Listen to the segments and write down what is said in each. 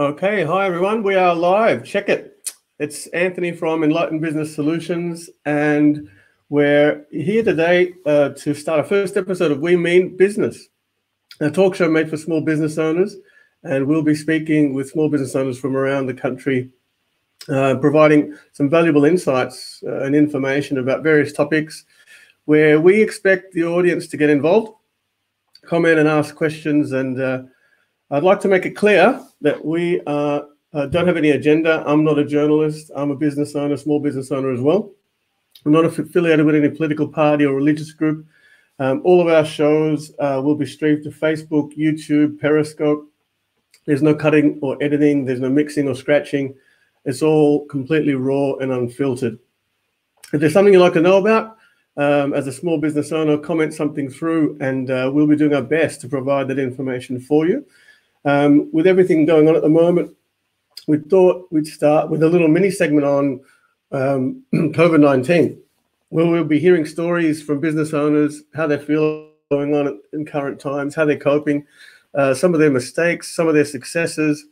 Okay, hi everyone. We are live. Check it. It's Anthony from Enlightened Business Solutions, and we're here today uh, to start our first episode of We Mean Business, a talk show made for small business owners. And we'll be speaking with small business owners from around the country, uh, providing some valuable insights uh, and information about various topics where we expect the audience to get involved, comment, and ask questions and uh, I'd like to make it clear that we uh, uh, don't have any agenda. I'm not a journalist. I'm a business owner, small business owner as well. I'm not affiliated with any political party or religious group. Um, all of our shows uh, will be streamed to Facebook, YouTube, Periscope. There's no cutting or editing. There's no mixing or scratching. It's all completely raw and unfiltered. If there's something you'd like to know about, um, as a small business owner, comment something through, and uh, we'll be doing our best to provide that information for you. Um, with everything going on at the moment, we thought we'd start with a little mini segment on um, COVID 19, where we'll be hearing stories from business owners, how they feel going on in current times, how they're coping, uh, some of their mistakes, some of their successes,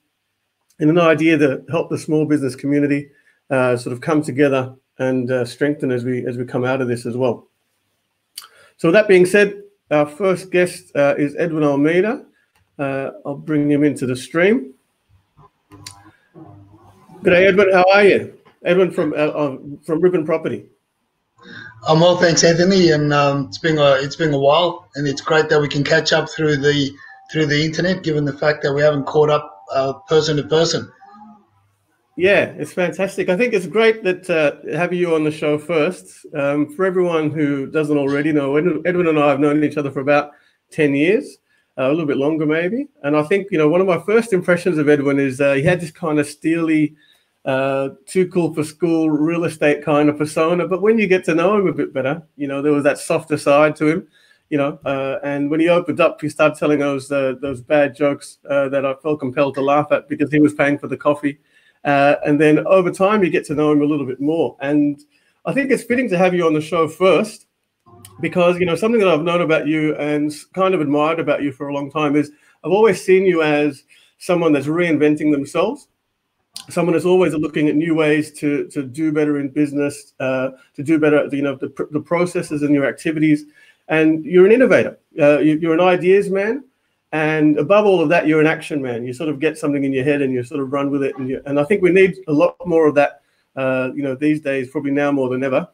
and an idea to help the small business community uh, sort of come together and uh, strengthen as we as we come out of this as well. So, with that being said, our first guest uh, is Edwin Almeida. Uh, I'll bring him into the stream. Good day, Edwin. How are you? Edwin from uh, um, from Ribbon Property. I'm well, thanks, Anthony. And um, it's been a it's been a while, and it's great that we can catch up through the through the internet, given the fact that we haven't caught up uh, person to person. Yeah, it's fantastic. I think it's great that uh, having you on the show first. Um, for everyone who doesn't already know, Edwin and I have known each other for about ten years a little bit longer maybe. And I think you know one of my first impressions of Edwin is uh, he had this kind of steely, uh, too cool for school real estate kind of persona. But when you get to know him a bit better, you know there was that softer side to him. You know, uh, and when he opened up, he started telling those uh, those bad jokes uh, that I felt compelled to laugh at because he was paying for the coffee. Uh, and then over time, you get to know him a little bit more. And I think it's fitting to have you on the show first because you know something that I've known about you and kind of admired about you for a long time is I've always seen you as someone that's reinventing themselves, someone that's always looking at new ways to to do better in business, uh, to do better, you know, the, the processes and your activities. And you're an innovator. Uh, you, are an ideas man, and above all of that, you're an action man. You sort of get something in your head and you sort of run with it. And, you, and I think we need a lot more of that. Uh, you know, these days, probably now more than ever.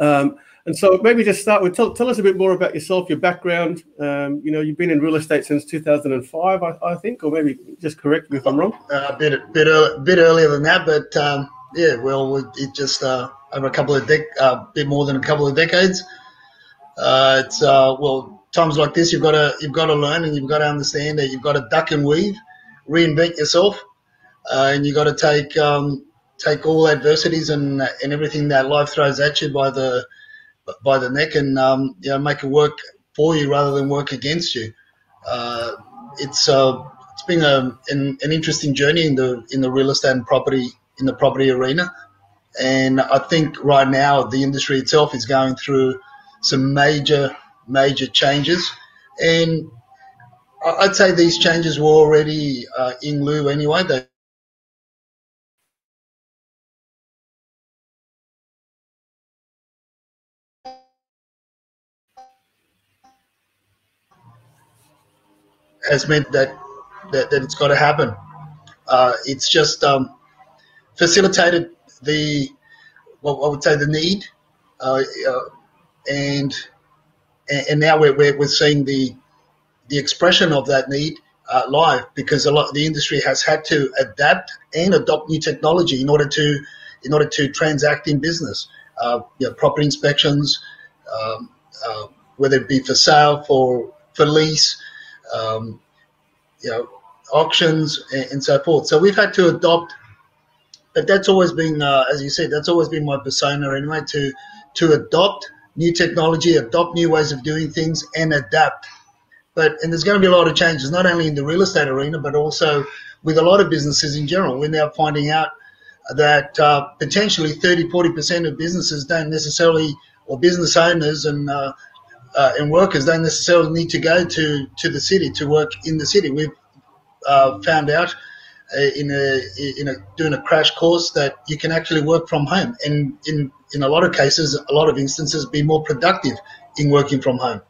Um, and so maybe just start with tell, tell us a bit more about yourself, your background. Um, you know, you've been in real estate since 2005, I, I think, or maybe just correct me if I'm wrong. Uh, a bit, bit, early, bit earlier than that, but um, yeah, well, it just uh, over a couple of dec, a uh, bit more than a couple of decades. Uh, it's uh, well, times like this, you've got to you've got to learn and you've got to understand that you've got to duck and weave, reinvent yourself, uh, and you've got to take um, take all adversities and and everything that life throws at you by the by the neck and um, you know make it work for you rather than work against you. Uh, it's uh, it's been a, an, an interesting journey in the in the real estate and property in the property arena, and I think right now the industry itself is going through some major major changes, and I'd say these changes were already uh, in lieu anyway. They has meant that that, that it's got to happen. Uh, it's just um, facilitated the well, I would say the need, uh, uh, and and now we're, we're, we're seeing the the expression of that need uh, live because a lot of the industry has had to adapt and adopt new technology in order to in order to transact in business. Uh, you know, property inspections, um, uh, whether it be for sale, for for lease, um, you know, auctions and, and, so forth. So we've had to adopt, but that's always been, uh, as you said, that's always been my persona anyway, to to adopt new technology, adopt new ways of doing things, and adapt. But and there's going to be a lot of changes, not only in the real estate arena, but also with a lot of businesses in general. We're now finding out that uh, potentially 30, 40% of businesses don't necessarily, or business owners and uh, uh, and workers don't necessarily need to go to, to the city to work in the city. We've uh, found out in a in a doing a crash course that you can actually work from home, and in in a lot of cases, a lot of instances, be more productive in working from home.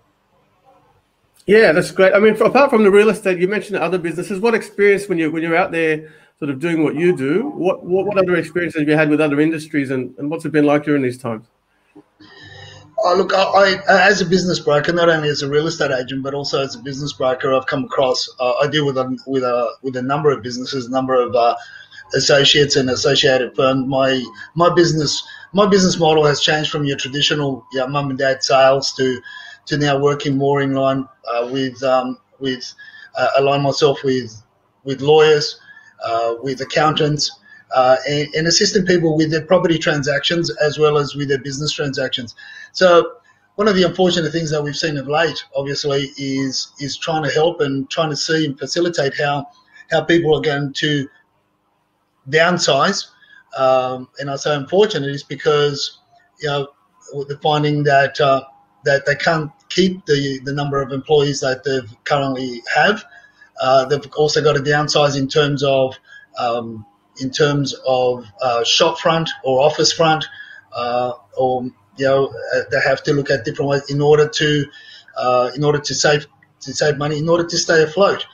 Yeah, that's great. I mean, apart from the real estate, you mentioned other businesses. What experience when you when you're out there, sort of doing what you do? What what, what other experiences have you had with other industries, and, and what's it been like during these times? Oh, look, I, I, as a business broker, not only as a real estate agent, but also as a business broker, I've come across. Uh, I deal with a with a with a number of businesses, a number of uh, associates and associated firms. My my business my business model has changed from your traditional yeah, mum and dad sales to to now working more in line uh, with um, with uh, align myself with with lawyers, uh, with accountants, uh, and, and, assisting people with their property transactions as well as with their business transactions. So one of the unfortunate things that we've seen of late, obviously, is is trying to help and trying to see and facilitate how how people are going to downsize. Um, and I say unfortunate is because you know the finding that uh, that they can't keep the, the number of employees that they currently have. Uh, they've also got to downsize in terms of um, in terms of uh, shop front or office front, uh, or you know uh, they have to look at different ways in order to uh, in order to save to save money in order to stay afloat.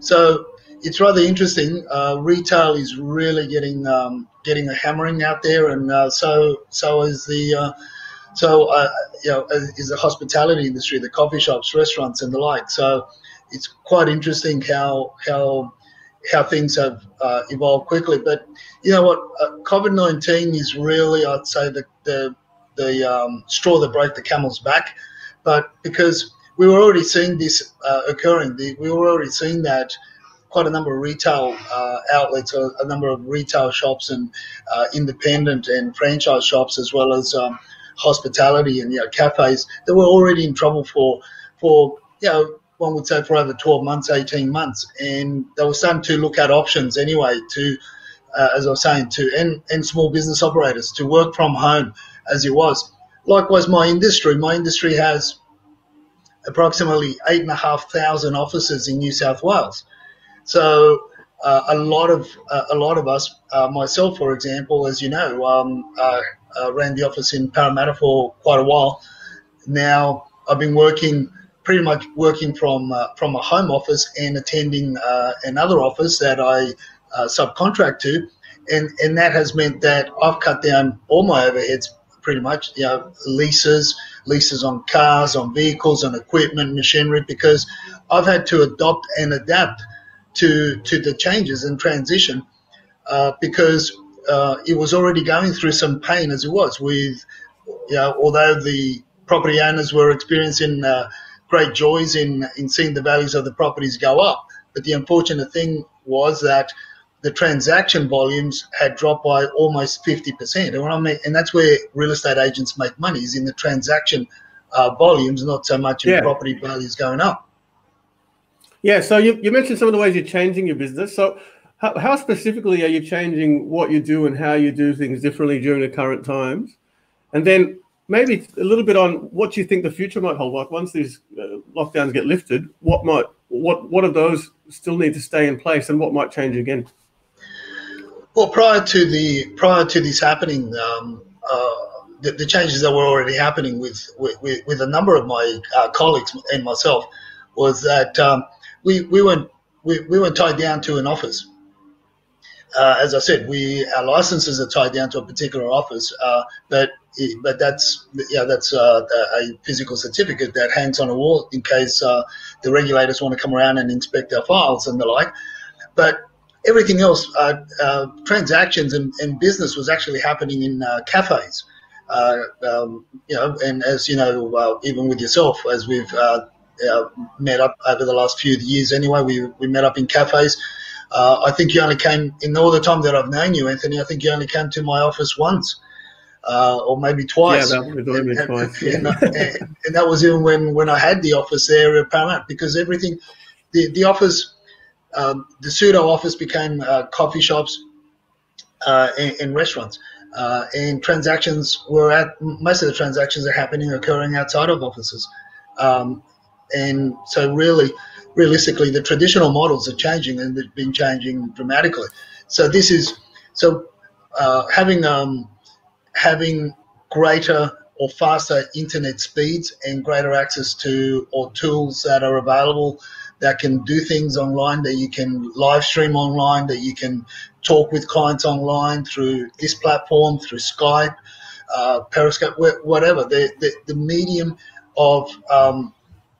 So it's rather interesting. Uh, retail is really getting um, getting a hammering out there, and so so is the so, you know, is the hospitality industry, the coffee shops, restaurants, and the like. So, it's quite interesting how how how things have uh, evolved quickly. But you know what, uh, COVID nineteen is really, I'd say, the the the um, straw that broke the camel's back. But because we were already seeing this uh, occurring, the, we were already seeing that quite a number of retail uh, outlets, or a number of retail shops and uh, independent and franchise shops, as well as um, hospitality and you know cafes that were already in trouble for for you know one would say for over 12 months 18 months. And they were starting to look at options anyway to uh, as I was saying to and, and small business operators to work from home as it was. Likewise my industry my industry has approximately eight and a half thousand offices in New South Wales. So uh, a lot of uh, a lot of us, uh, myself for example, as you know, um, uh, uh, ran the office in Parramatta for quite a while. Now I've been working pretty much working from uh, from a home office and attending uh, another office that I uh, subcontract to, and and that has meant that I've cut down all my overheads pretty much. You know, leases, leases on cars, on vehicles, on equipment, machinery, because I've had to adopt and adapt to to the changes and transition uh, because uh, it was already going through some pain as it was with, you know, although the property owners were experiencing uh, great joys in, in seeing the values of the properties go up. But the unfortunate thing was that the transaction volumes had dropped by almost 50%. And, I mean, and that's where real estate agents make money is in the transaction uh, volumes, not so much in yeah. property values going up. Yeah, so you, you mentioned some of the ways you're changing your business. So how, how specifically are you changing what you do and how you do things differently during the current times? And then maybe a little bit on what you think the future might hold. Like once these uh, lockdowns get lifted, what might what what of those still need to stay in place, and what might change again? Well, prior to the prior to this happening, um, uh, the, the, changes that were already happening with with, with a number of my uh, colleagues and myself was that um, we we weren't we, we weren't tied down to an office uh, as I said, we our licenses are tied down to a particular office, uh, but but that's yeah that's uh, a physical certificate that hangs on a wall in case uh, the regulators want to come around and inspect our files and the like. But everything else, uh, uh, transactions and, and, business was actually happening in cafes. Um, you know, and as you know, even with yourself, as we've met up over the last few years, anyway, we we met up in cafes uh, I think you only came in all the time that I've known you, Anthony. I think you only came to my office once, uh, or maybe twice. Yeah, that was and, twice. And, and, and, that was even when, when I had the office there at Parramatta, because everything, the the office, um, the pseudo office became uh, coffee shops uh, and, and, restaurants. Uh, and transactions were at most of the transactions are happening occurring outside of offices, um, and so really realistically, the traditional models are changing and they've been changing dramatically. So this is so uh, having um, having greater or faster internet speeds and greater access to or tools that are available that can do things online, that you can live stream online, that you can talk with clients online through this platform, through Skype, uh, Periscope, whatever. The, the, the medium of um,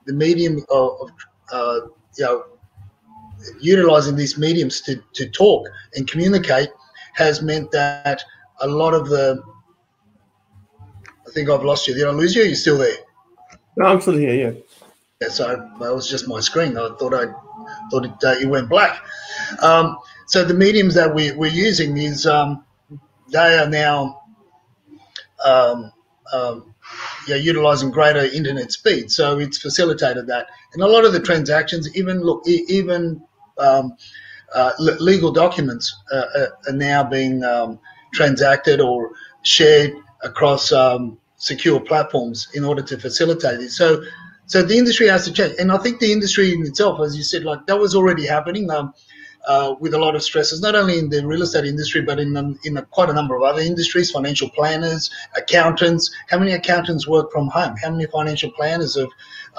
the medium of, uh, you know utilizing these mediums to, to talk and communicate has meant that a lot of the I think I've lost you. Did I lose you? Are you still there? No, I'm still here. Yeah. Yeah. So that was just my screen. I thought I thought it, uh, you went black. Um, so the mediums that we, we're using is um, they are now um, um, yeah, utilizing greater internet speed. So it's facilitated that, and a lot of the transactions, even look, even um, uh, legal documents uh, uh, are now being um, transacted or shared across um, secure platforms in order to facilitate it. So, so the industry has to change, and I think the industry in itself, as you said, like that was already happening. Um, uh, with a lot of stresses, not only in the real estate industry, but in um, in a, quite a number of other industries, financial planners, accountants. How many accountants work from home? How many financial planners are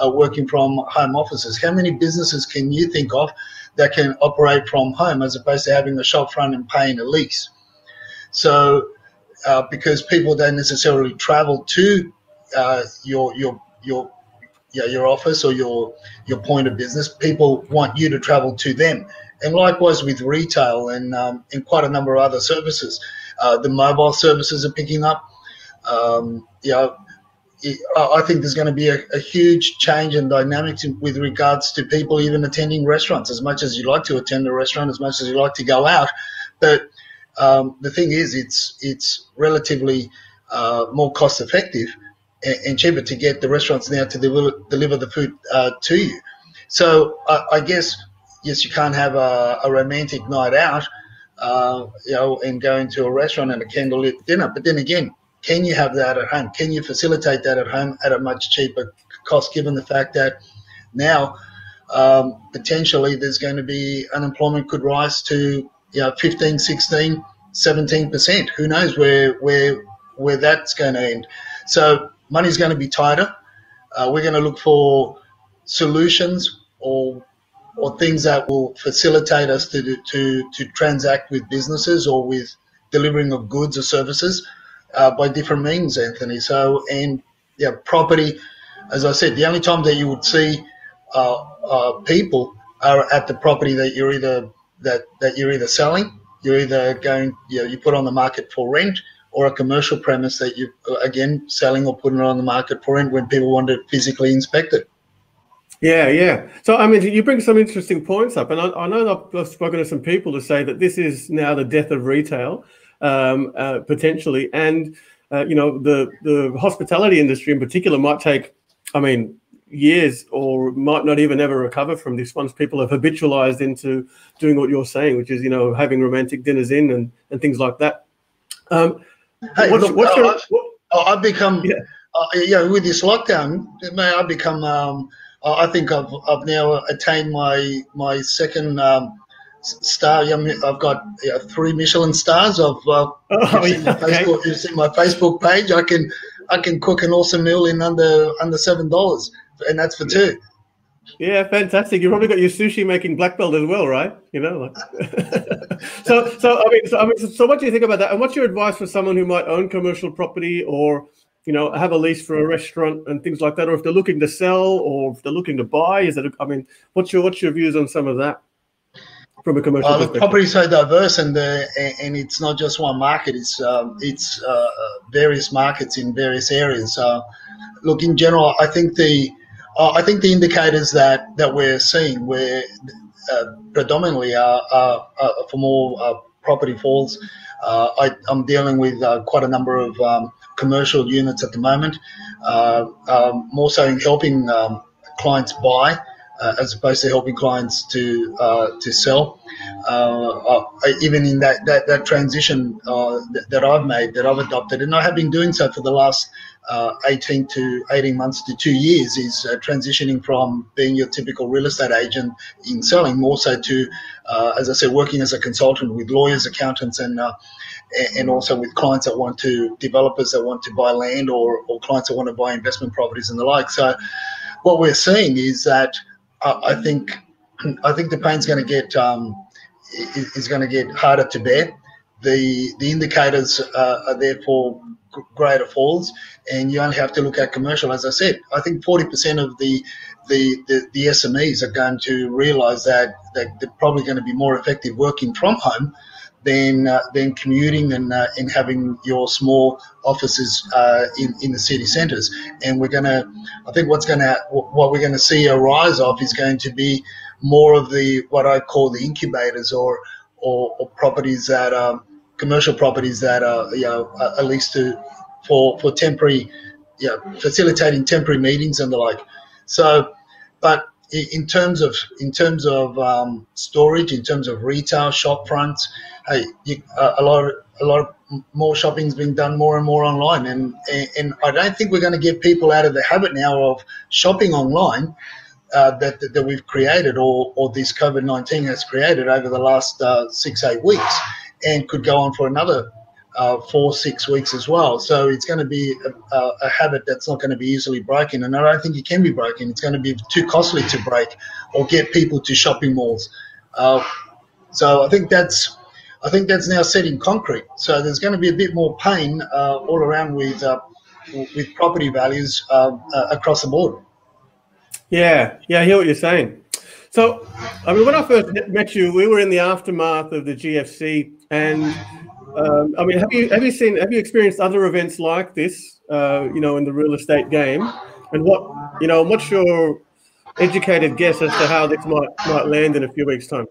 uh, working from home offices? How many businesses can you think of that can operate from home as opposed to having a shop front and paying a lease? So, uh, because people don't necessarily travel to uh, your your your yeah, your office or your your point of business, people want you to travel to them and likewise with retail and um, and quite a number of other services. Uh, the mobile services are picking up. Um, I think there's going to be a, a, huge change in dynamics with regards to people even attending restaurants. As much as you like to attend a restaurant, as much as you like to go out, but um, the thing is, it's it's relatively uh, more cost effective and, and, cheaper to get the restaurants now to deliver, deliver the food uh, to you. So I, I guess yes, you can't have a, a romantic night out, uh, you know, and go into a restaurant and a candlelit dinner. But then again, can you have that at home? Can you facilitate that at home at a much cheaper cost, given the fact that now um, potentially there's going to be unemployment could rise to you know 15, 16, 17 percent. Who knows where where where that's going to end? So money's going to be tighter. Uh, we're going to look for solutions or or things that will facilitate us to, to, to transact with businesses or with delivering of goods or services uh, by different means, Anthony. So, and yeah, property, as I said, the only time that you would see uh, uh, people are at the property that you're either that, that you're either selling, you're either going, you know, you put on the market for rent, or a commercial premise that you again selling or putting it on the market for rent when people want to physically inspect it. Yeah, yeah. So, I mean, you bring some interesting points up, and I, I know I've spoken to some people to say that this is now the death of retail, um, uh, potentially, and uh, you know, the the hospitality industry in particular might take, I mean, years or might not even ever recover from this once people have habitualized into doing what you're saying, which is you know having romantic dinners in and and things like that. Um, hey, what's, look, what's your, I've, what, I've, become, yeah. Uh, yeah, with this lockdown, may I become. Um, I think I've, I've now attained my my second um, star. I've got yeah, three Michelin stars. Of uh, oh, you've, seen okay. You've seen my Facebook page. I can I can cook an awesome meal in under under seven dollars, and that's for two. Yeah, fantastic. You probably got your sushi making black belt as well, right? You know, like so. So I mean, so I mean, so, what do you think about that? And what's your advice for someone who might own commercial property or you know, have a lease for a restaurant and things like that, or if they're looking to sell or if they're looking to buy? Is that? I mean, what's your what's your views on some of that from a commercial? Uh, the property is so diverse, and the and it's not just one market. It's um, it's uh, various markets in various areas. So, look, in general, I think the uh, I think the indicators that that we're seeing, where uh, predominantly are, are, are for more uh, property falls. Uh, I, am dealing with quite a number of um, commercial units at the moment, uh, um, more so in helping um, clients buy uh, as opposed to helping clients to uh, to sell. Uh, uh even in that that, that transition uh, that, I've made, that I've adopted, and I have been doing so for the last uh, 18 to 18 months to two years, is transitioning from being your typical real estate agent in selling more so to, as I said, working as a consultant with lawyers, accountants, and and also with clients that want to developers that want to buy land or, or clients that want to buy investment properties and the like. So what we're seeing is that uh, I think I think the pain's going to get um, is going to get harder to bear. The the indicators uh, are therefore greater falls, and you only have to look at commercial. As I said, I think forty percent of the the, the, the SMEs are going to realise that, that they're probably going to be more effective working from home than uh, than commuting and uh, and having your small offices uh, in in the city centres. And we're going to, I think, what's going to what we're going to see a rise of is going to be more of the what I call the incubators or or, or properties that um, commercial properties that are you know at least to for for temporary, you know, facilitating temporary meetings and the like. So, but in terms of in terms of um, storage, in terms of retail shop fronts, hey, you, a lot of, a lot of more shopping is being done more and more online, and, and, I don't think we're going to get people out of the habit now of shopping online. Uh, that, that, that we've created, or, or this COVID nineteen has created over the last uh, six eight weeks, and could go on for another uh, four, six weeks as well. So it's going to be a, a, habit that's not going to be easily broken. And I don't think it can be broken. It's going to be too costly to break or get people to shopping malls. Uh, so I think that's I think that's now set in concrete. So there's going to be a bit more pain uh, all around with uh, with property values uh, uh, across the board. Yeah, yeah, I hear what you're saying. So, I mean, when I first met you, we were in the aftermath of the GFC, and um, I mean, have you have you seen have you experienced other events like this? Uh, you know, in the real estate game, and what you know, what's your educated guess as to how this might might land in a few weeks' time?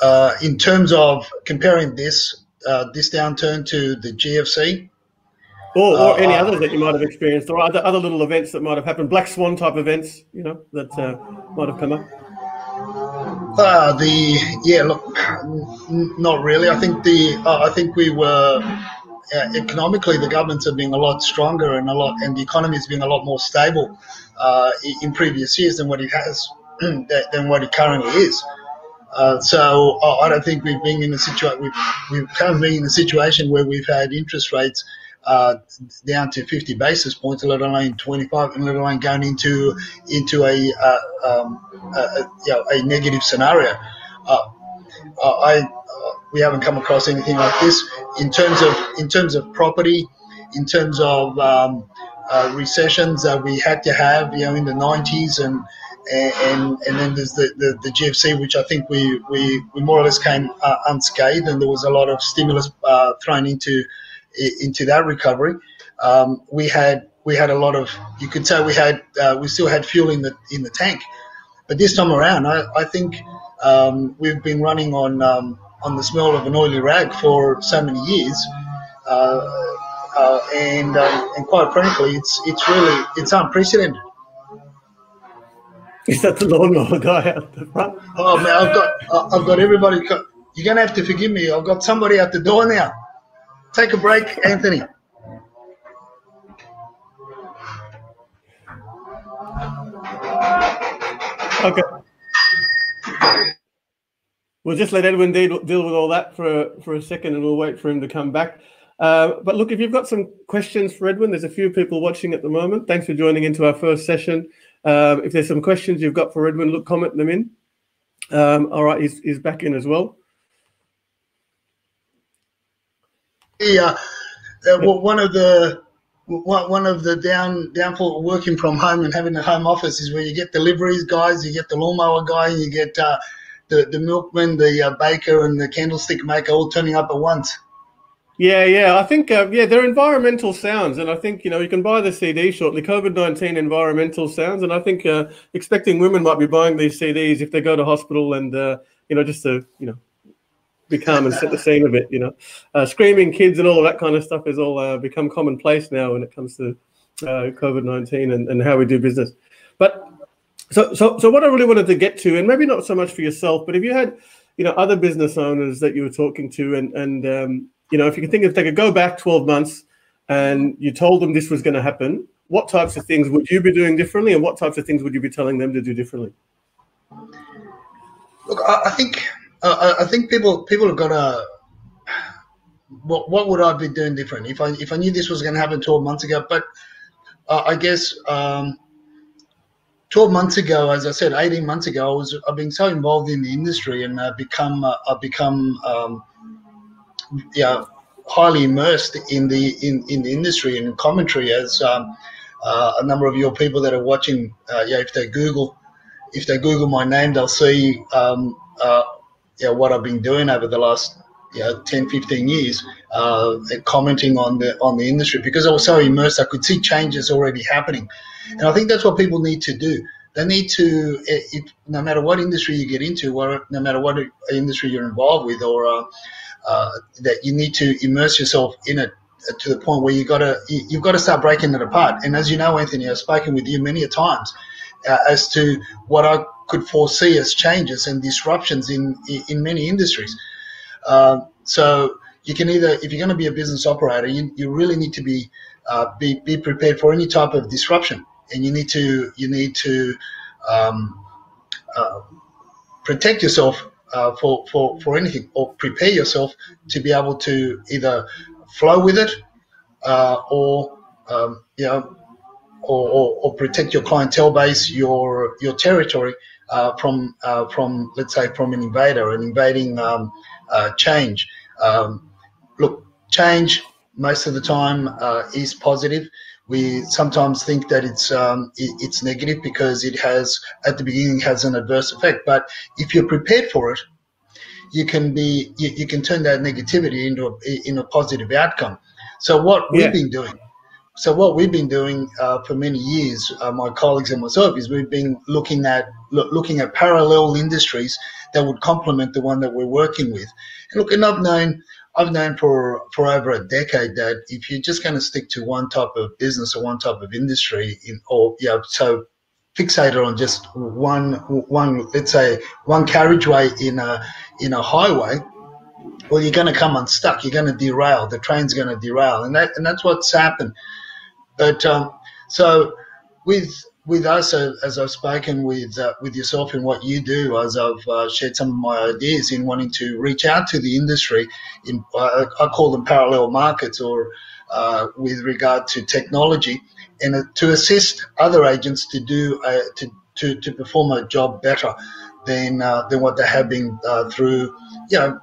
Uh, in terms of comparing this uh, this downturn to the GFC, or, or uh, any others that you might have experienced, or other other little events that might have happened, black swan type events, you know, that uh, might have come up. Uh, the yeah, look, not really. I think the uh, I think we were uh, economically the governments have been a lot stronger and a lot, and the economy has been a lot more stable uh, in previous years than what it has than what it currently is. Uh, so I don't think we've been in a situation we've, we've been in a situation where we've had interest rates uh, down to 50 basis points, let alone 25, and let alone going into into a, uh, um, a, you know, a negative scenario. Uh, uh I uh, we haven't come across anything like this in terms of in terms of property, in terms of um, recessions that we had to have, you know, in the 90s and. And, and then there's the, the, the GFC, which I think we, we, we more or less came unscathed, and there was a lot of stimulus thrown into into that recovery. Um, we had we had a lot of you could say we had uh, we still had fuel in the in the tank, but this time around I, I think um, we've been running on um, on the smell of an oily rag for so many years, uh, uh, and um, and quite frankly it's it's really it's unprecedented. Is that the lawnmower guy out the front? Oh man, I've got I've got everybody. You're gonna have to forgive me. I've got somebody at the door now. Take a break, Anthony. Okay. We'll just let Edwin deal, deal with all that for, for a second and we'll wait for him to come back. Uh, but look, if you've got some questions for Edwin, there's a few people watching at the moment. Thanks for joining into our first session. Um, if there's some questions you've got for Edwin, look, comment them in. Um, all right, he's, he's back in as well. Yeah, uh, well, one of the one of the down downfall of working from home and having a home office is where you get deliveries guys, you get the lawnmower guy, you get uh, the the milkman, the uh, baker, and the candlestick maker all turning up at once. Yeah, yeah, I think uh, yeah, they're environmental sounds, and I think you know you can buy the CD shortly. COVID nineteen environmental sounds, and I think uh, expecting women might be buying these CDs if they go to hospital and uh, you know just to you know become and set the scene of it. You know, uh, screaming kids and all of that kind of stuff has all uh, become commonplace now when it comes to uh, COVID nineteen and, and how we do business. But So, so, so what I really wanted to get to, and maybe not so much for yourself, but if you had, you know, other business owners that you were talking to, and and um, you know, if you can think of, they could go back twelve months, and you told them this was going to happen, what types of things would you be doing differently, and what types of things would you be telling them to do differently? Look, I, I think uh, I think people people have got to. What, what would I be doing different if I if I knew this was going to happen 12 months ago? But uh, I guess um, 12 months ago, as I said, 18 months ago, I was I've been so involved in the industry and become uh, I've become um, yeah highly immersed in the in, in the industry and commentary as um, uh, a number of your people that are watching. Uh, yeah, if they Google if they Google my name, they'll see um, uh, yeah what I've been doing over the last yeah, 10, 15 years, uh, commenting on the on the industry because I was so immersed, I could see changes already happening, and I think that's what people need to do. They need to, if, no matter what industry you get into, or no matter what industry you're involved with, or uh, uh, that you need to immerse yourself in it to the point where you got to you've got to start breaking it apart. And as you know, Anthony, I've spoken with you many a times uh, as to what I could foresee as changes and disruptions in in many industries. Um, so you can either, if you're going to be a business operator, you, you really need to be, uh, be be prepared for any type of disruption, and you need to you need to um, uh, protect yourself uh, for, for for anything, or prepare yourself to be able to either flow with it, uh, or um, you know, or, or, or, protect your clientele base, your your territory uh, from uh, from let's say from an invader, an invading um, uh, change. Um, look, change most of the time uh, is positive. We sometimes think that it's um, it, it's negative because it has at the beginning has an adverse effect. But if you're prepared for it, you can be you, you can turn that negativity into a, in a positive outcome. So what yeah. we've been doing so what we've been doing uh, for many years, uh, my colleagues and myself, is we've been looking at lo- looking at parallel industries that would complement the one that we're working with. And look, and I've known I've known for for over a decade that if you're just going to stick to one type of business or one type of industry, in, or yeah, so fixated on just one one let's say one carriageway in a in a highway, well, you're going to come unstuck. You're going to derail. The train's going to derail, and that and that's what's happened but um, so with with us, uh, as I've spoken with uh, with yourself and what you do, as I've uh, shared some of my ideas in wanting to reach out to the industry, in uh, I call them parallel markets, or uh, with regard to technology, and uh, to assist other agents to do to, to to perform a job better than than what they have been through. You know,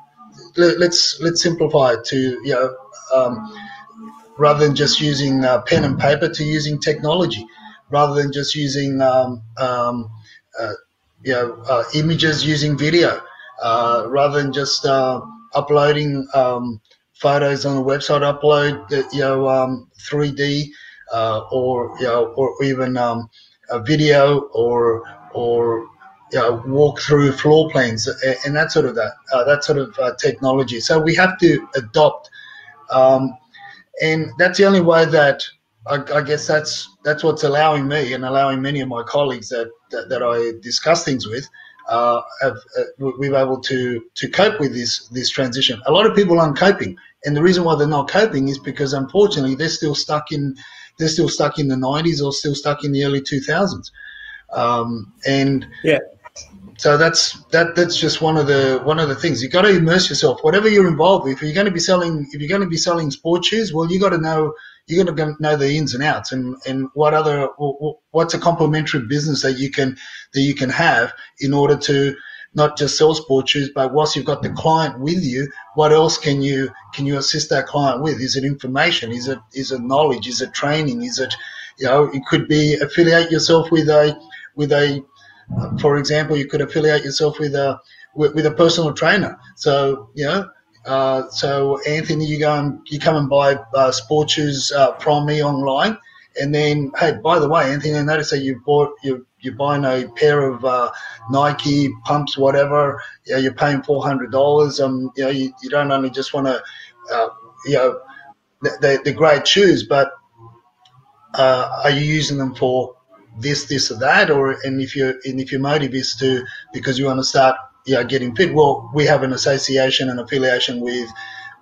let, us let's, let's simplify it to you know. Um, rather than just using uh, pen and paper to using technology, rather than just using um, um, uh, you know uh, images using video, uh, rather than just uh, uploading um, photos on a website, upload you know 3D um, uh, or you know or even um, a video or or you know, walk through floor plans and that sort of that that sort of technology. So we have to adopt um, and that's the only way that I, I, guess that's that's what's allowing me and allowing many of my colleagues that that, that I discuss things with uh, have uh, we've able to to cope with this this transition. A lot of people aren't coping, and the reason why they're not coping is because unfortunately they're still stuck in they're still stuck in the 90s or still stuck in the early 2000s. Um, and yeah, so that's that. That's just one of the one of the things. you've got to immerse yourself. Whatever you're involved with, if you're going to be selling, if you're going to be selling sports shoes, well, you got to know you got to know the ins and outs and and what other what's a complementary business that you can that you can have in order to not just sell sports shoes, but once you've got the client with you, what else can you can you assist that client with? Is it information? Is it is it knowledge? Is it training? Is it you know it could be affiliate yourself with a with a for example, you could affiliate yourself with a with, with a personal trainer. So you know, uh, so Anthony, you go and you come and buy uh, sports shoes uh, from me online, and then hey, by the way, Anthony, I notice that you bought you you're buying a pair of uh, Nike pumps, whatever. You know, you're paying four hundred dollars. Um, you know, you, you don't only just want to, uh, you know, they're, they're great shoes, but uh, are you using them for this, this, or that, or and if your and if your motive is to because you want to start you know, getting fit, well, we have an association and affiliation with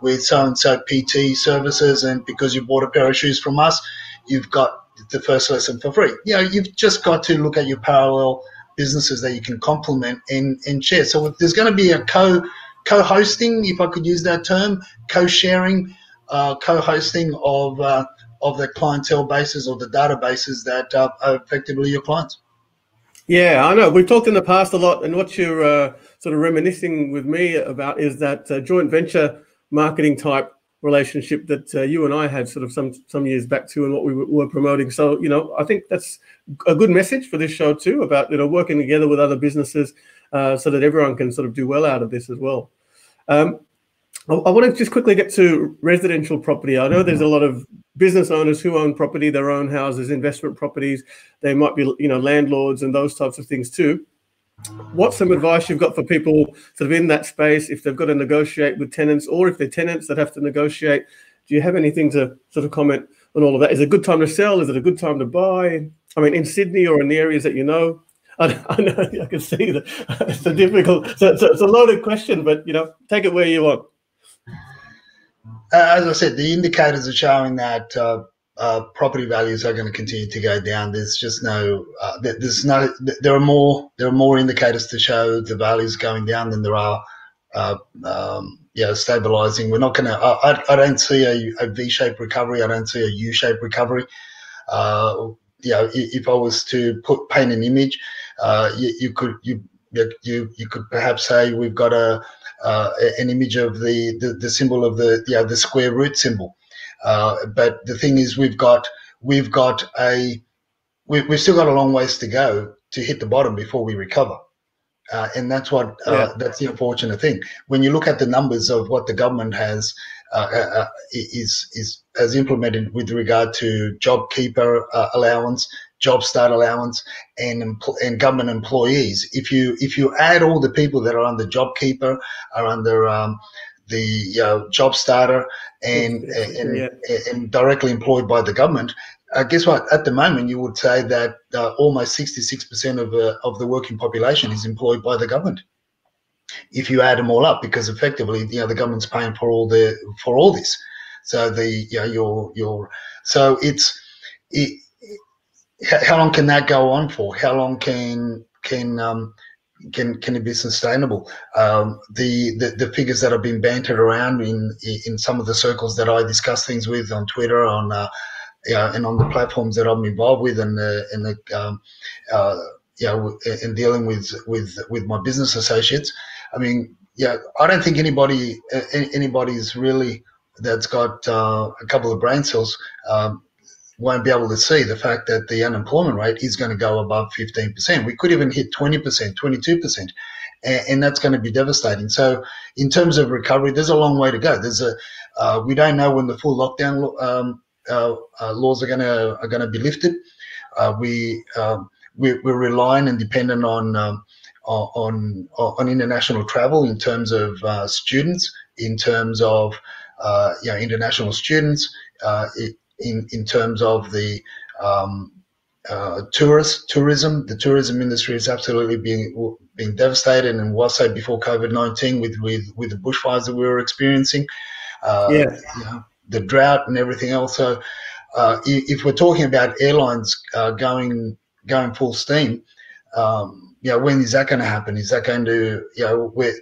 with so and so PT services, and because you bought a pair of shoes from us, you've got the first lesson for free. You know, you've just got to look at your parallel businesses that you can complement and, and share. So there's going to be a co co-hosting, if I could use that term, co-sharing, uh, co-hosting of uh, of the clientele bases or the databases that uh, are effectively your clients. Yeah, I know. We've talked in the past a lot, and what you're uh, sort of reminiscing with me about is that uh, joint venture marketing type relationship that uh, you and I had sort of some some years back too, and what we were promoting. So you know, I think that's a good message for this show too about you know working together with other businesses uh, so that everyone can sort of do well out of this as well. Um, I, want to just quickly get to residential property. I know there's a lot of business owners who own property, their own houses, investment properties. They might be you know landlords and those types of things too. What's some advice you've got for people sort of in that space if they've got to negotiate with tenants or if they're tenants that have to negotiate? Do you have anything to sort of comment on all of that? Is it a good time to sell? Is it a good time to buy? I mean in sydney or in the areas that you know i, know i can see that it's a difficult so, it's a loaded question but you know take it where you want as i said the indicators are showing that uh, uh, property values are going to continue to go down. There's just no, uh, there's no, there are more, there are more indicators to show the values going down than there are, uh, um, yeah, stabilizing. We're not going to, I, don't see a, a V-shaped recovery. I don't see a U-shaped recovery. Uh, you know, if I was to put paint an image, uh, you, you, could, you, you, you could perhaps say we've got a, uh, an image of the, the, the symbol of the, yeah, the square root symbol. Uh, but the thing is, we've got we've got a we, have still got a long ways to go to hit the bottom before we recover. Uh, and that's what uh, yeah. that's the unfortunate thing. When you look at the numbers of what the government has uh, uh, uh is is has implemented with regard to JobKeeper allowance, job start allowance, and and government employees, if you if you add all the people that are under JobKeeper, are under um, the uh, job starter and and, yeah. and directly employed by the government. Uh, guess what? At the moment, you would say that uh, almost 66% of uh, of the working population is employed by the government. If you add them all up, because effectively, you know, the government's paying for all the for all this. So the you know, your your so it's it, how long can that go on for? How long can can um, can can it be sustainable? Um, the, the, the figures that have been bantered around in in some of the circles that I discuss things with on Twitter, on uh, yeah, and on the platforms that I'm involved with, and and the um, uh, yeah, in dealing with with with my business associates. I mean, yeah, I don't think anybody anybody's really that's got uh, a couple of brain cells um, won't be able to see the fact that the unemployment rate is going to go above 15%. We could even hit 20%, 22%, and, and that's going to be devastating. So, in terms of recovery, there's a long way to go. There's a uh, we don't know when the full lockdown um, uh, uh, laws are going to are going to be lifted. Uh, we, um, we are relying and dependent on. Um, on on international travel in terms of uh, students, in terms of uh, you know, international students, it, in in terms of the um, uh, tourist tourism. The tourism industry is absolutely being being devastated, and was so before COVID nineteen with with with the bushfires that we were experiencing. Uh, yeah. You know, the drought and everything else. So, uh, if we're talking about airlines uh, going going full steam, um, you know, when is that going to happen? Is that going to, you know, where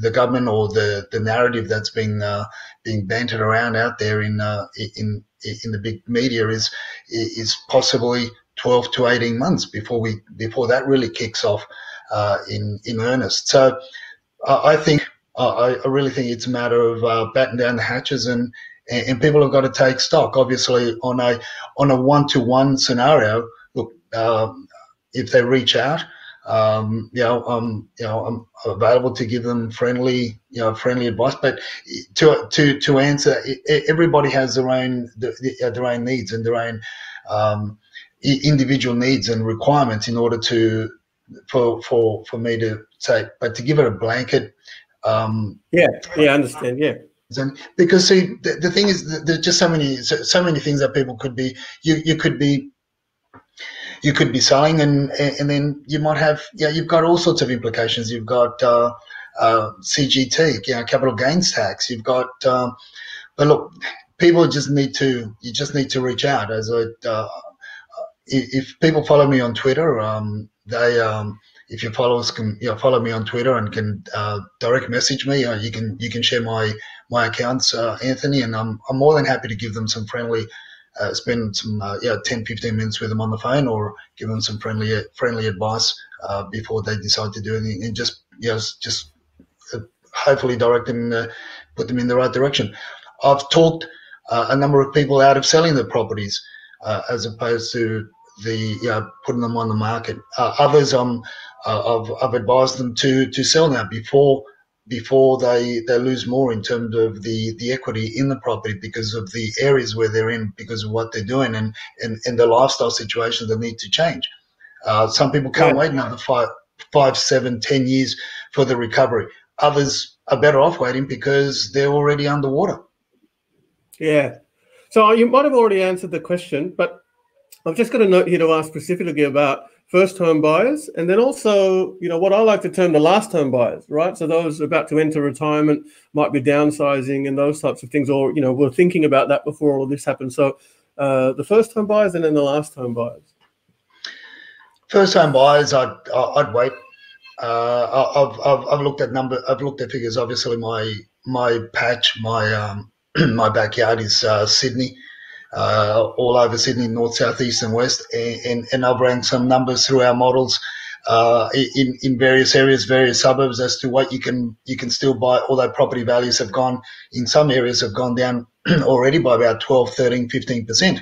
the government or the, the narrative that's being uh, being bantered around out there in uh, in in the big media is is possibly 12 to 18 months before we before that really kicks off uh, in in earnest. So I think I, really think it's a matter of uh, batten down the hatches and and people have got to take stock. Obviously, on a on a one to one scenario, look, um, if they reach out, um, you know, I'm, you know, I'm available to give them friendly, you know, friendly advice. But to to to answer, everybody has their own their own needs and their own um, individual needs and requirements in order to for for for me to say. But to give it a blanket, um, yeah, yeah, I understand, yeah. And Because see, the, the thing is, there's just so many so, so many things that people could be. You you could be you could be selling, and and then you might have yeah, you've got all sorts of implications. You've got uh, uh, CGT, you know, capital gains tax. You've got, um, but look, people just need to you just need to reach out. As a uh, if people follow me on Twitter, um, they um, if your followers can you know, follow me on Twitter and can uh, direct message me, uh, you can you can share my my accounts, uh, Anthony, and I'm I'm more than happy to give them some friendly. Uh, spend some uh, yeah 10 15 minutes with them on the phone or give them some friendly friendly advice uh, before they decide to do anything and just yes just hopefully direct them put them in the right direction i've talked a number of people out of selling the properties as opposed to the you know, putting them on the market. Uh, others, um, uh, I've, I've advised them to to sell now before before they they lose more in terms of the the equity in the property because of the areas where they're in because of what they're doing and and, and the lifestyle situations they need to change. Uh, some people can't yeah. wait another five five seven ten years for the recovery. Others are better off waiting because they're already underwater. Yeah. So you might have already answered the question, but I've just got a note here to ask specifically about first home buyers and then also you know what i like to term the last home buyers right? So those about to enter retirement might be downsizing and those types of things or you know we're thinking about that before all of this happened. So uh, the first home buyers and then the last home buyers. First home buyers i'd i'd wait. Uh, I've, I've, I've looked at number i've looked at figures. Obviously my my patch my um, my backyard is uh, sydney uh, all over Sydney, north, south, east, and west. And, and I've ran some numbers through our models uh, in in various areas, various suburbs, as to what you can you can still buy. Although property values have gone in some areas have gone down already by about 12, 13, 15 percent.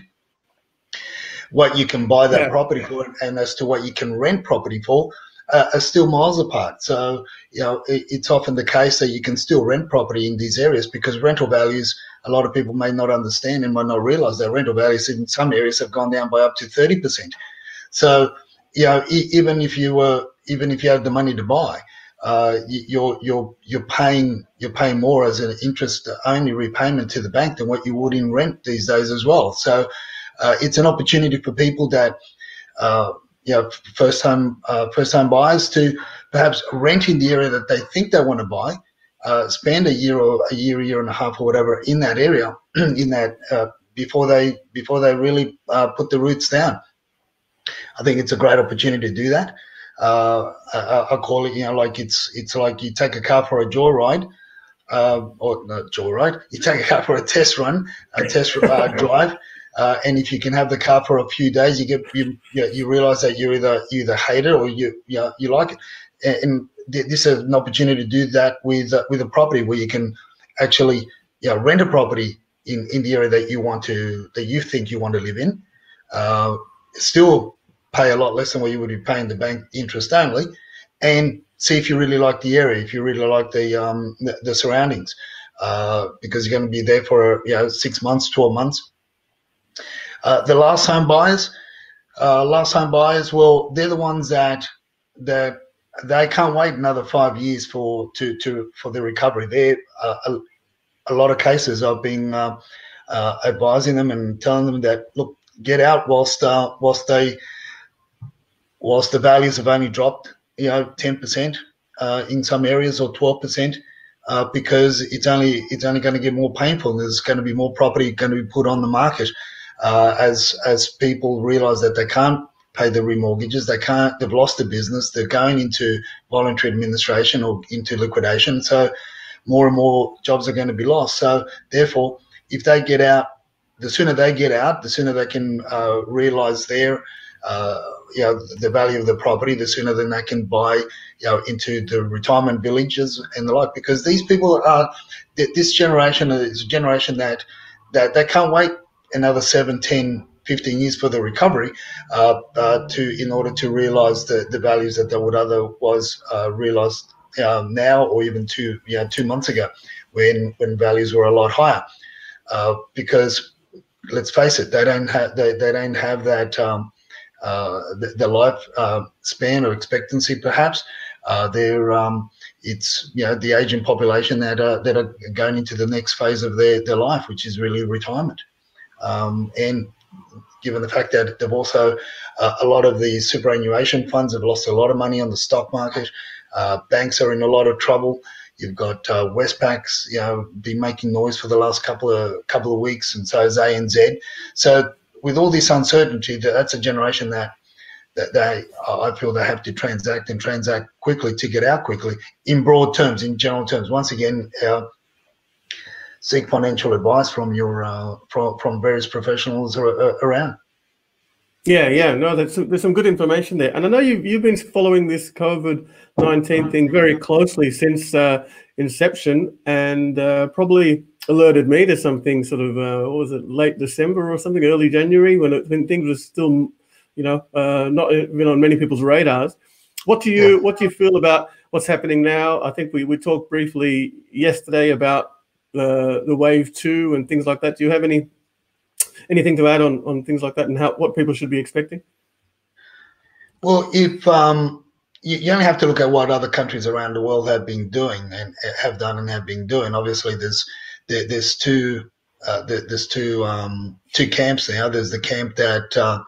What you can buy that yeah. property for, and as to what you can rent property for. Uh, are still miles apart. So, you know, it, it's often the case that you can still rent property in these areas because rental values a lot of people may not understand and might not realize that rental values in some areas have gone down by up to 30%. So, you know, even if you were, even if you had the money to buy, uh, you're you're you're paying you're paying more as an interest only repayment to the bank than what you would in rent these days as well. So uh, it's an opportunity for people that uh, you know first time uh, first time buyers to perhaps rent in the area that they think they want to buy uh, spend a year or a year, year and a half or whatever in that area, in that uh, before they before they really uh, put the roots down. I think it's a great opportunity to do that. Uh, I, I, call it, you know, like it's it's like you take a car for a joyride, uh, or not joyride. You take a car for a test run, a test uh, drive. Uh, and if you can have the car for a few days, you get you you, you realize that you either you either hate it or you you, know, you like it. And this is an opportunity to do that with uh, with a property where you can actually you know, rent a property in, in the area that you want to that you think you want to live in. Uh, still pay a lot less than what you would be paying the bank interest only, and see if you really like the area, if you really like the um, the, the, surroundings, uh, because you're going to be there for you know six months, twelve months. Uh, the last home buyers, uh, last home buyers, well, they're the ones that that they can't wait another five years for to, to for the recovery. There, uh, a, a, lot of cases I've been uh, uh, advising them and telling them that look, get out whilst uh, whilst they whilst the values have only dropped, you know, ten percent uh, in some areas or twelve percent. Uh, because it's only it's only going to get more painful. There's going to be more property going to be put on the market as as people realise that they can't pay the remortgages. They can't. They've lost the business. They're going into voluntary administration or into liquidation. So more and more jobs are going to be lost. So therefore, if they get out, the sooner they get out, the sooner they can uh, realise their uh, you know the value of the property, the sooner then they can buy you know into the retirement villages and the like. Because these people are this generation is a generation that that they can't wait another seven, ten 15 years for the recovery uh, uh, to in order to realize the, the values that they would otherwise uh, realize um, now or even two you know, two months ago when when values were a lot higher. Uh, because let's face it they don't have they, they don't have that um, uh, the, the, life uh, span or expectancy perhaps. They're um, it's you know the aging population that are that are going into the next phase of their, their life which is really retirement. Um, and given the fact that they've also uh, a lot of the superannuation funds have lost a lot of money on the stock market. Uh, banks are in a lot of trouble. You've got uh, Westpac's, you know, been making noise for the last couple of couple of weeks, and so is ANZ. So with all this uncertainty, that's a generation that that they, I feel they have to transact and transact quickly to get out quickly. In broad terms, in general terms, once again, uh, seek financial advice from your uh, from from various professionals around. Yeah, yeah, no, there's some, there's some good information there, and I know you've you've been following this COVID nineteen thing very closely since uh, inception, and uh, probably alerted me to something sort of uh, what was it late December or something, early January when it, when things were still, you know, uh, not even on many people's radars. What do you what do you feel about what's happening now? I think we we talked briefly yesterday about the the wave two and things like that. Do you have any anything to add on on things like that and how what people should be expecting? Well, if um, you, you only have to look at what other countries around the world have been doing and have done and have been doing. Obviously, there's there, there's two uh, there, there's two um, two camps now. There's the camp that uh,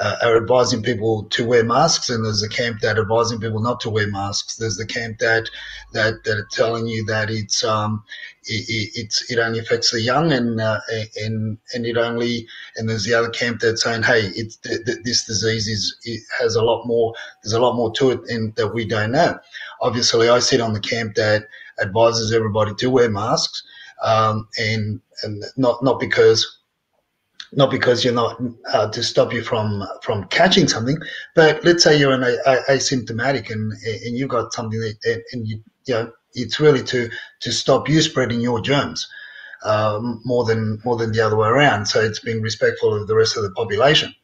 uh, are advising people to wear masks, and there's a camp that are advising people not to wear masks. There's the camp that that that are telling you that it's um it, it only affects the young, and uh, and and it only and there's the other camp that's saying, hey, it's th- th- this disease is has a lot more. There's a lot more to it, and that we don't know. Obviously, I sit on the camp that advises everybody to wear masks, um, and and not not because not because you're not uh, to stop you from from catching something, but let's say you're an a, a, asymptomatic and and you've got something that and you you know it's really to to stop you spreading your germs um, more than more than the other way around. So it's being respectful of the rest of the population.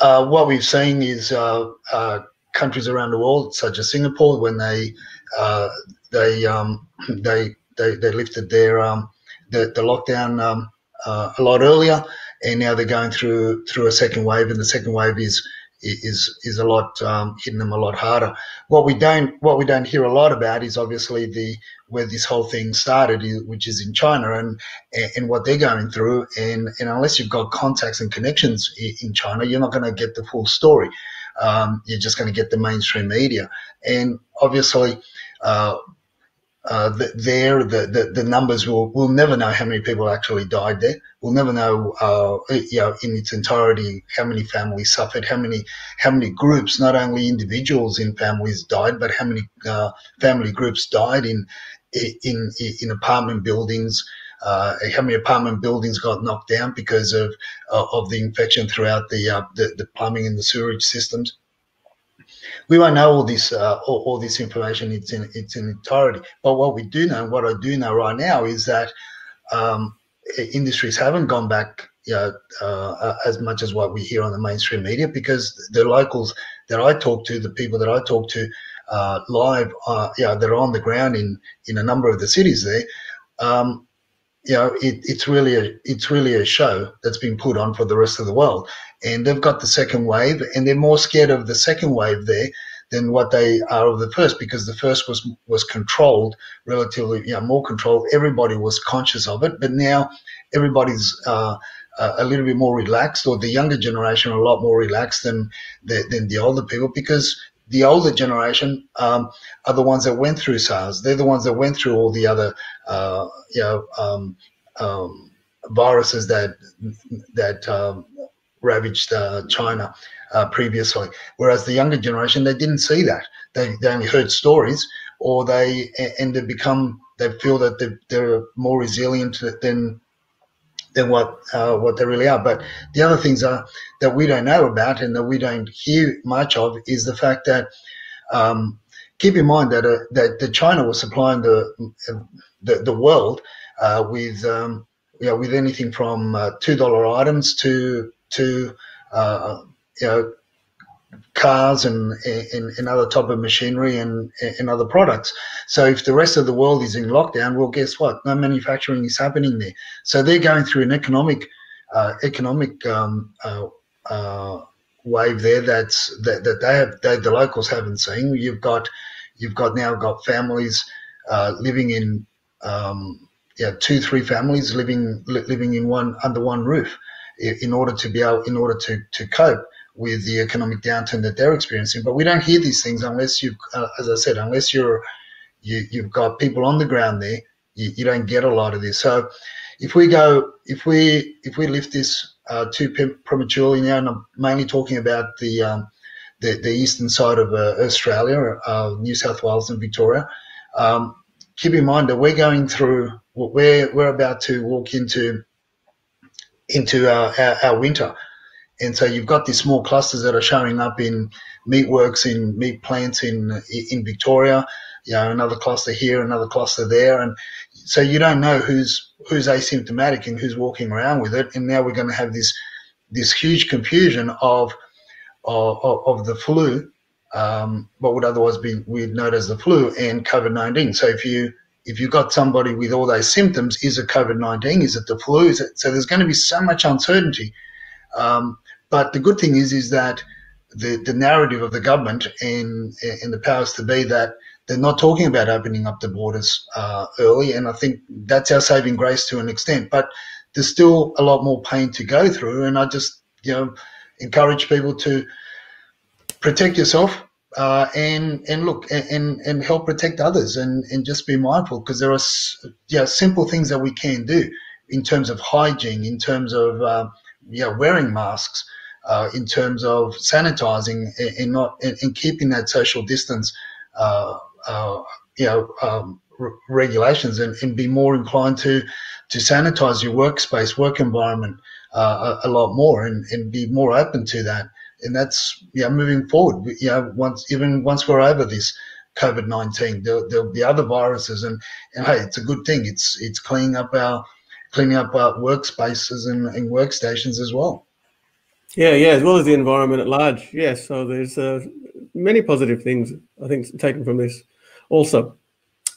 Uh, what we've seen is uh, uh, countries around the world, such as Singapore, when they uh, they, um, they they they lifted their um, the, the lockdown um, uh, a lot earlier, and now they're going through through a second wave, and the second wave is is is a lot um, hitting them a lot harder. What we don't what we don't hear a lot about is obviously the where this whole thing started, which is in China, and and what they're going through. And and unless you've got contacts and connections in China, you're not going to get the full story. Um, you're just going to get the mainstream media, and obviously. Uh, uh, there, the, the, the, numbers will we'll never know how many people actually died there. We'll never know, uh, you know, in its entirety how many families suffered, how many how many groups, not only individuals in families died, but how many uh, family groups died in in in apartment buildings. Uh, how many apartment buildings got knocked down because of of the infection throughout the, uh, the the plumbing and the sewerage systems we won't know all this uh, all, all, this information it's in its in entirety. But what we do know, what I do know right now, is that um, industries haven't gone back you know, uh, as much as what we hear on the mainstream media because the locals that I talk to, the people that I talk to uh, live, uh, yeah, that are on the ground in in a number of the cities there. Um, you know, it, it's really a it's really a show that's been put on for the rest of the world, and they've got the second wave, and they're more scared of the second wave there than what they are of the first, because the first was was controlled relatively, you know, more controlled. Everybody was conscious of it, but now everybody's uh, a little bit more relaxed, or the younger generation are a lot more relaxed than the, than the older people, because the older generation um, are the ones that went through SARS. They're the ones that went through all the other, uh, you know, um, um, viruses that that um, ravaged uh, China uh, previously. Whereas the younger generation, they didn't see that. They, they only heard stories, or they and they become they feel that they're, they're more resilient than than what uh, what they really are. But the other things are that we don't know about and that we don't hear much of is the fact that um, keep in mind that uh, that, that China was supplying the the, the world uh, with um, you know with anything from uh, two dollar items to to uh, you know cars and, and, other type of machinery and, and other products. So if the rest of the world is in lockdown, well, guess what? No manufacturing is happening there. So they're going through an economic uh, economic um, uh, uh, wave there. That's that, that they have the locals haven't seen. You've got you've got now got families uh, living in um, yeah two three families living living in one under one roof in order to be able, in order to, to cope with the economic downturn that they're experiencing. But we don't hear these things unless you, uh, as I said, unless you're you, you've got people on the ground there. You, you don't get a lot of this. So if we go, if we if we lift this uh, too prematurely now, and I'm mainly talking about the um, the, the, eastern side of uh, Australia, uh, New South Wales and Victoria. Um, keep in mind that we're going through, we're we're about to walk into into our, our, our winter, and so you've got these small clusters that are showing up in meatworks, in meat plants in in Victoria. You know, another cluster here, another cluster there, and so you don't know who's who's asymptomatic and who's walking around with it. And now we're going to have this this huge confusion of of, of the flu, um, what would otherwise be we'd note as the flu and COVID nineteen. So if you if you've got somebody with all those symptoms, is it COVID nineteen? Is it the flu? Is it, so there's going to be so much uncertainty. Um, but the good thing is is that the, the narrative of the government and and the powers to be that they're not talking about opening up the borders uh, early, and I think that's our saving grace to an extent. But there's still a lot more pain to go through, and I just you know encourage people to protect yourself uh, and and look and and help protect others and and just be mindful because there are yeah simple things that we can do in terms of hygiene, in terms of uh, yeah wearing masks, uh, in terms of sanitizing and, and not and, and, keeping that social distance, uh, uh, you know. Um, regulations and, and be more inclined to to sanitize your workspace, work environment, uh, a, a, lot more and, and be more open to that. And that's yeah, moving forward. You know, once even once we're over this COVID nineteen, there'll, there'll be other viruses, and, and hey, it's a good thing. It's it's cleaning up our cleaning up our workspaces and, and workstations as well. Yeah, yeah, as well as the environment at large. Yes, yeah, so there's uh, many positive things I think taken from this also.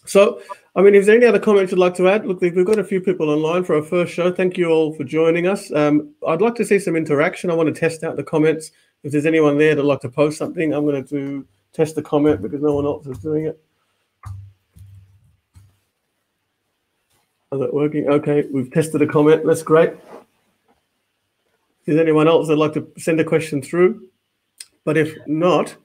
So I mean, is there any other comments you'd like to add? Look, we've got a few people online for our first show. Thank you all for joining us. Um, I'd like to see some interaction. I want to test out the comments. If there's anyone there that'd like to post something, I'm going to do test the comment because no one else is doing it. Is that working? Okay, we've tested a comment. That's great. Is anyone else that'd like to send a question through? But if not,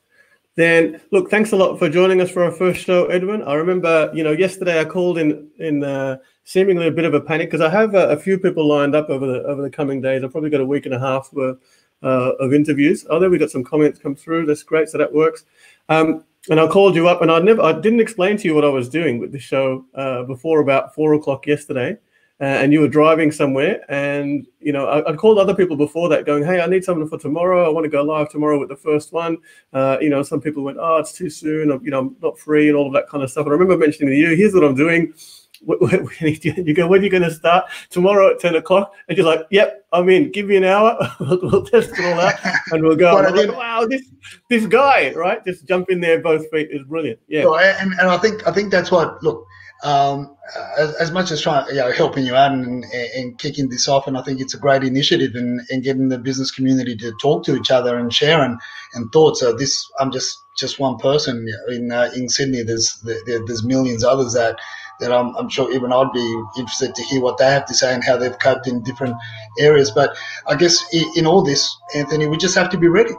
then look, thanks a lot for joining us for our first show, Edwin. I remember, you know, yesterday I called in in uh, seemingly a bit of a panic because I have a, a, few people lined up over the over the coming days. I've probably got a week and a half worth uh, of interviews. Oh, there we got some comments come through. That's great. So that works. Um, and I called you up, and I never, I didn't explain to you what I was doing with the show uh, before about four o'clock yesterday uh, and you were driving somewhere and you know I, would called other people before that going hey i need something for tomorrow i want to go live tomorrow with the first one uh, you know some people went oh it's too soon I'm, you know i'm not free and all of that kind of stuff and i remember mentioning to you here's what i'm doing you go when are you going to start? Tomorrow at 10 o'clock. And you're like yep i'm in. Give me an hour. We'll, test it all out and we'll go. Like, wow this this guy right? Just jump in there both feet is brilliant. Yeah. And, and i think i think that's what look um, as, as, much as trying, you know, helping you out and, and, kicking this off. And I think it's a great initiative and in, in, getting the business community to talk to each other and share and, and thoughts. So this, I'm just just one person in uh, in Sydney. There's there, there's millions others that that I'm, I'm sure even I'd be interested to hear what they have to say and how they've coped in different areas. But I guess in, in all this, Anthony, we just have to be ready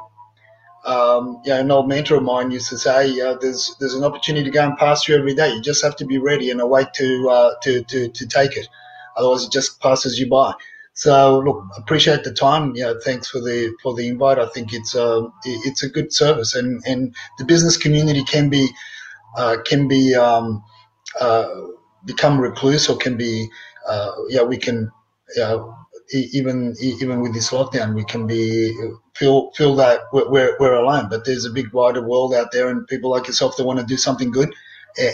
um, you know, an old mentor of mine used to say, uh, "There's there's an opportunity to go and pass through every day. You just have to be ready and await to uh, to, to to take it. Otherwise, it just passes you by." So, look, appreciate the time. You know, thanks for the for the invite. I think it's a um, it's a good service, and and the business community can be uh, can be um, become recluse or can be uh, yeah we can even even with this lockdown, we can be feel feel that we're, we're alone. But there's a big wider world out there, and people like yourself that want to do something good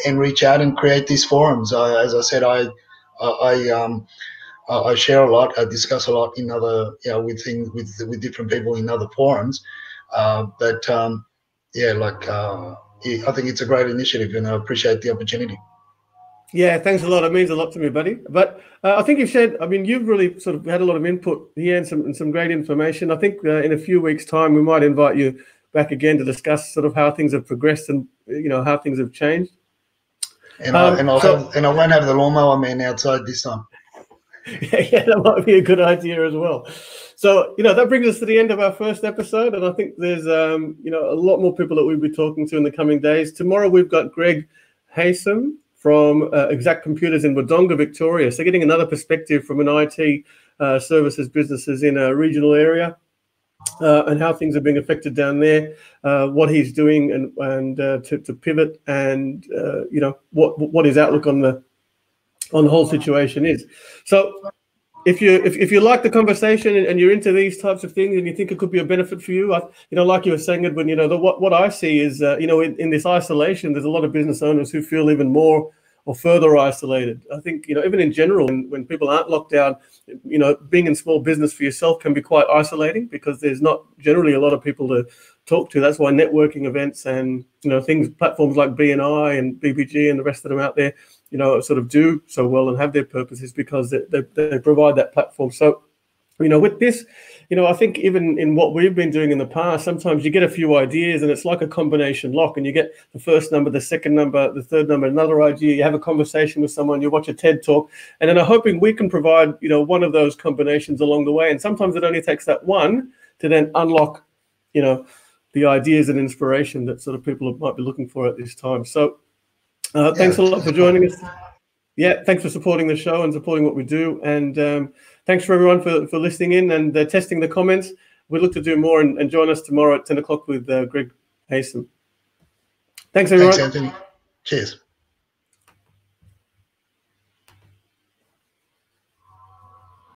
and reach out and create these forums. I, as I said, I I um, I share a lot. I discuss a lot in other you know with things with with different people in other forums. Uh, but um, yeah, like uh, I think it's a great initiative, and I appreciate the opportunity. Yeah, thanks a lot. It means a lot to me, buddy. But uh, I think you've said, I mean, you've really sort of had a lot of input here and some and some great information. I think uh, in a few weeks' time, we might invite you back again to discuss sort of how things have progressed and you know how things have changed. And, um, I, and, I'll so, have, and I won't have the lawnmower man outside this time. yeah, yeah, that might be a good idea as well. So, you know, that brings us to the end of our first episode, and I think there's, um, you know, a lot more people that we'll be talking to in the coming days. Tomorrow we've got Greg Haysom from uh, Exact Computers in Wodonga, Victoria. So, getting another perspective from an IT uh, services businesses in a regional area. Uh, and how things are being affected down there, uh, what he's doing, and and uh, to, to pivot, and uh, you know what what his outlook on the on the whole situation is. So if you if, if you like the conversation and, you're into these types of things and you think it could be a benefit for you, I, you know, like you were saying, Edwin, you know, the, what what I see is, uh, you know, in, in this isolation, there's a lot of business owners who feel even more or further isolated. I think, you know, even in general, when, when people aren't locked down, you know, being in small business for yourself can be quite isolating because there's not generally a lot of people to talk to. That's why networking events and, you know, things, platforms like BNI and BBG and the rest of them out there, you know, sort of do so well and have their purposes because they, they, they provide that platform. So, you know, with this, you know, I think even in what we've been doing in the past, sometimes you get a few ideas and it's like a combination lock, and you get the first number, the second number, the third number, another idea. You have a conversation with someone, you watch a TED talk, and then I'm hoping we can provide, you know, one of those combinations along the way. And sometimes it only takes that one to then unlock, you know, the ideas and inspiration that sort of people might be looking for at this time. So, uh, thanks yeah. a lot for joining us. Yeah, thanks for supporting the show and supporting what we do. And um, thanks for everyone for, for listening in and uh, testing the comments. We'd look to do more and, and, join us tomorrow at 10 o'clock with uh, Greg Haysom. Thanks, everyone. Thanks, Anthony. Cheers.